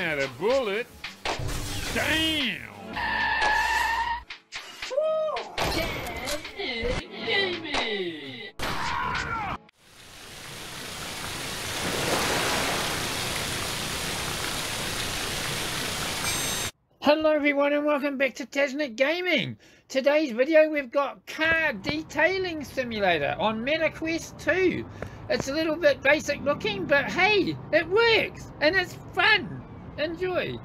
not a bullet. Damn! Hello everyone and welcome back to Taznic Gaming. Today's video we've got Car Detailing Simulator on MetaQuest 2. It's a little bit basic looking but hey, it works and it's fun. Enjoy.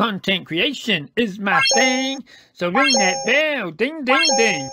Content creation is my thing. So ring that bell. Ding, ding, ding.